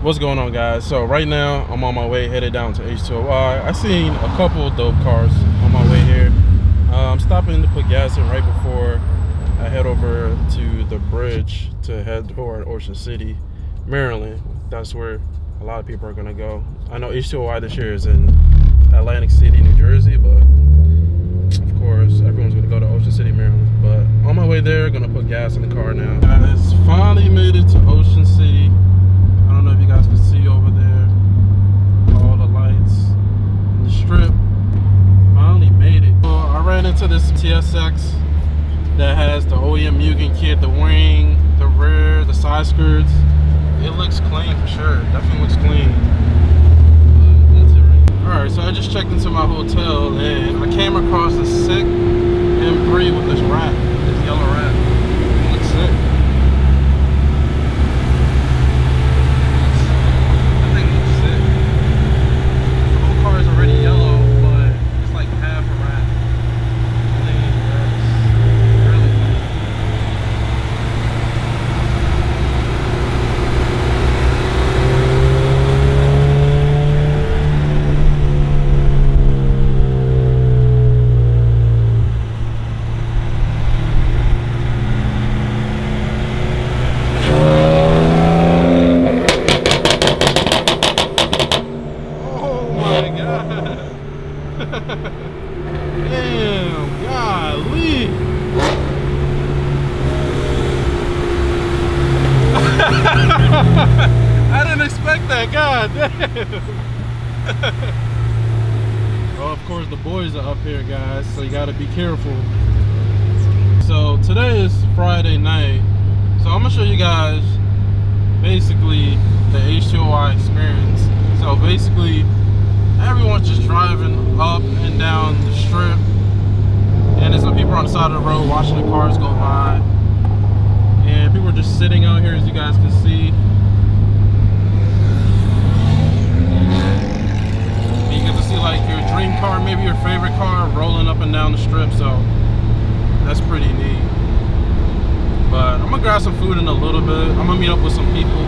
What's going on, guys? So right now, I'm on my way headed down to H2OI. I seen a couple of dope cars on my way here. Uh, I'm stopping to put gas in right before I head over to the bridge to head toward Ocean City, Maryland. That's where a lot of people are gonna go. I know H2OI this year is in Atlantic City, New Jersey, but of course, everyone's gonna go to Ocean City, Maryland. But on my way there, gonna put gas in the car now. Guys, finally made it to Ocean City. I don't know if you guys can see over there, all the lights, the strip. Finally made it. So I ran into this TSX that has the OEM Mugen kit, the wing, the rear, the side skirts. It looks clean for sure. Definitely looks clean. Alright, so I just checked into my hotel and I came across a sick M3 with this wrap, this yellow wrap. It looks sick. That thing looks sick. The whole car is already yellow, but it's like half a wrap. Clean, yes. Really clean. Oh my god. Damn, golly. I didn't expect that, god well, of course, the boys are up here, guys, so you gotta be careful. So, today is Friday night, so I'm gonna show you guys basically the H2OI experience. So basically, everyone's just driving up and down the strip, and there's some people on the side of the road watching the cars go by, and people are just sitting out here, as you guys can see. And you get to see like your dream car, maybe your favorite car, rolling up and down the strip. So that's pretty neat. But I'm gonna grab some food in a little bit. I'm gonna meet up with some people.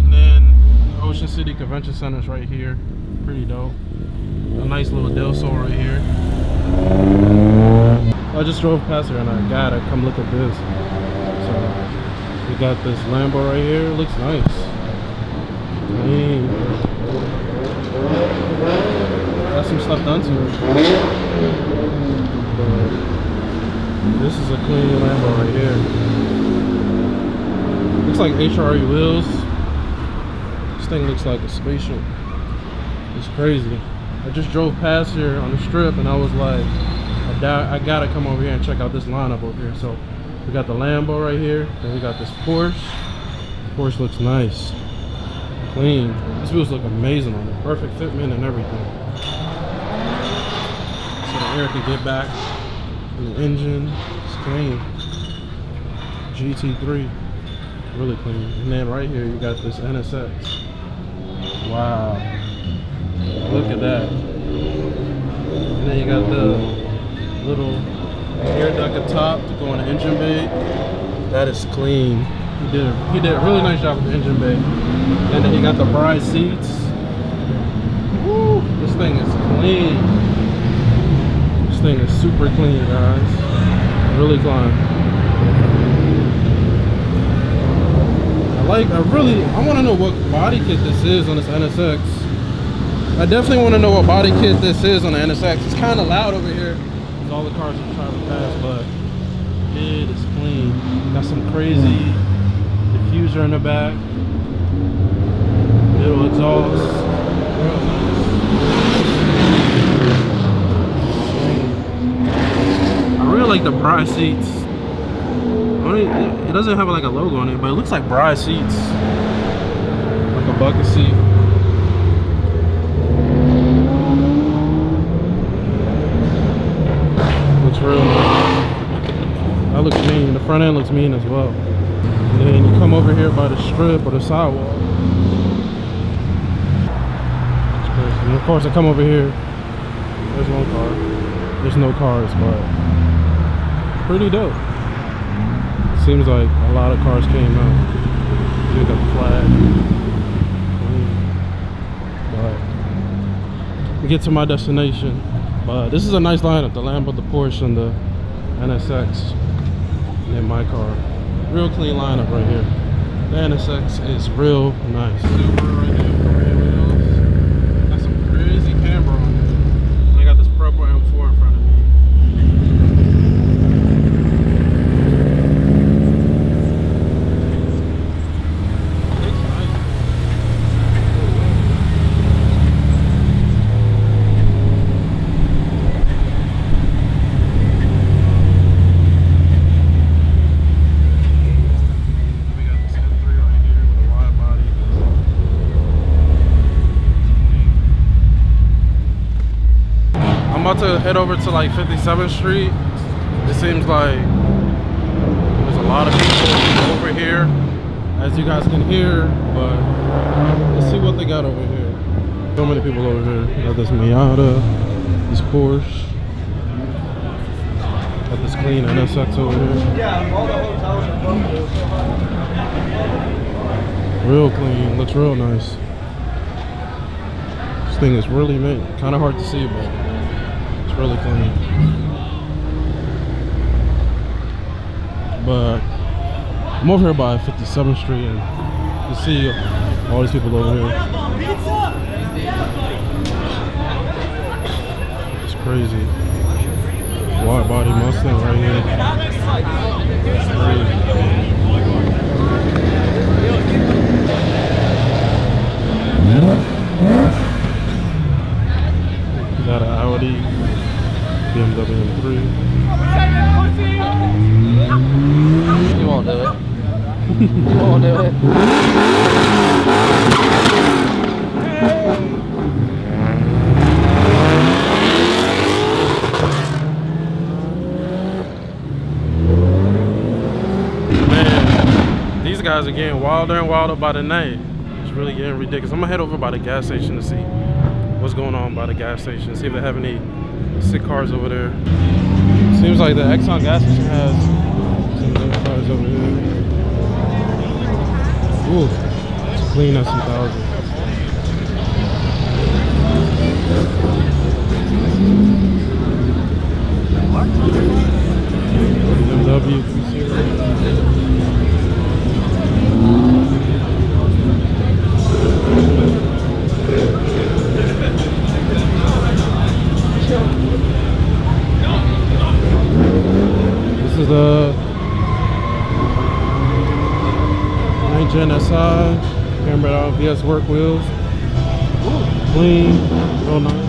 And then Ocean City Convention Center is right here. Pretty dope. A nice little Del Sol right here. I just drove past here and I gotta come look at this. So we got this Lambo right here. It looks nice. Clean. Got some stuff done to it. This is a clean Lambo right here. Looks like HRE wheels. This thing looks like a spaceship. It's crazy. I just drove past here on the strip and I was like, I, I gotta come over here and check out this lineup over here. So we got the Lambo right here. Then we got this Porsche. Porsche looks nice. Clean. These wheels look amazing on it. Perfect fitment and everything. So the air can get back. The engine is clean. GT3. Really clean. And then right here you got this NSX. Wow. Look at that. And then you got the little air duct up top to go in the engine bay. That is clean. He did a, he did a really nice job with the engine bay. And then you got the bride seats. Woo, this thing is clean. This thing is super clean, guys. Really clean. I like, I really, I want to know what body kit this is on this NSX. I definitely want to know what body kit this is on the NSX. It's kind of loud over here because all the cars are driving past, but it is clean. Got some crazy diffuser in the back. Little exhaust. I really like the Bride seats. It doesn't have like a logo on it, but it looks like Bride seats. Like a bucket seat. Looks real nice. That looks mean. The front end looks mean as well. And then you come over here by the strip or the sidewalk. And of course I come over here. There's one car. There's no cars, but pretty dope. Seems like a lot of cars came out. You got the flag. But we get to my destination. But this is a nice lineup. The Lambo, the Porsche, and the NSX. And my car. Real clean lineup right here. The NSX is real nice. Subaru right there. red wheels. Got some crazy camber on it. And I got this purple M4 in front of me. Looks nice. We got this M3 right here with a wide body. I'm about to head over to like 57th Street. It seems like there's a lot of people over here, as you guys can hear, but let's see what they got over here. So many people over here. Got this Miata, this Porsche. Got this clean NSX over here. Yeah, all the hotels are. Real clean, looks real nice. This thing is really mint. Kind of hard to see, but really clean. But I'm over here by 57th Street and you see all these people over here. It's crazy. Wide body Mustang right here. It's crazy. Got BMW M3. You won't do it. You won't do it. Man, these guys are getting wilder and wilder by the night. It's really getting ridiculous. I'm gonna head over by the gas station to see what's going on by the gas station. See if they have any sick cars over there. Seems like the Exxon gas station has some good cars over here. Ooh, clean as 2000. BMW Gen SI, cambered out VS work wheels. Clean, real nice.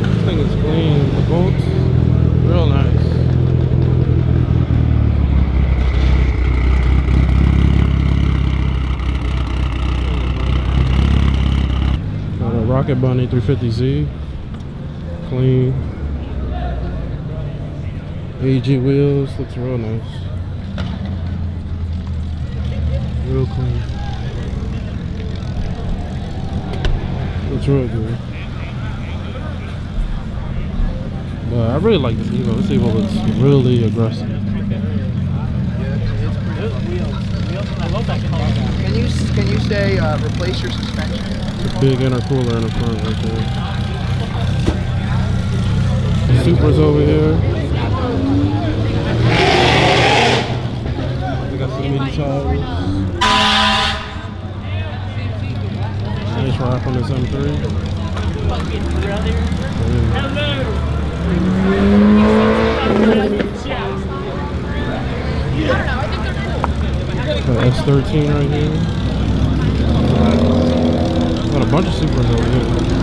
This thing is clean. The bolts, real nice. Rocket Bunny 350Z. Clean. AG wheels, looks real nice. Real clean. Looks real good. But I really like this Evo. This Evo looks really aggressive. Can you can you say uh, replace your suspension? Big intercooler in the front right there. Supras over here. We got some mini tires. Nice wrap on this M3. Yeah. Got S13 right here. Got a bunch of Supras over here.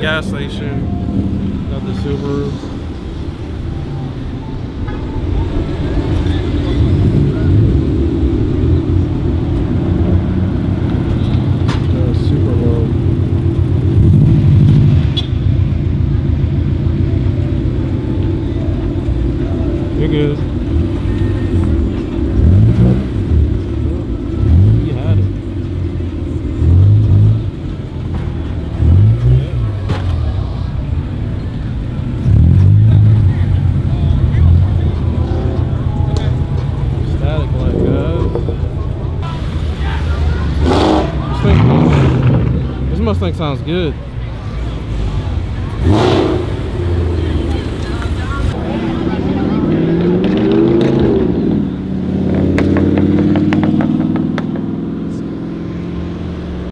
Gas station. Got the Subaru. Uh, super low. You're good. You had it. Static like guys. Sounds good.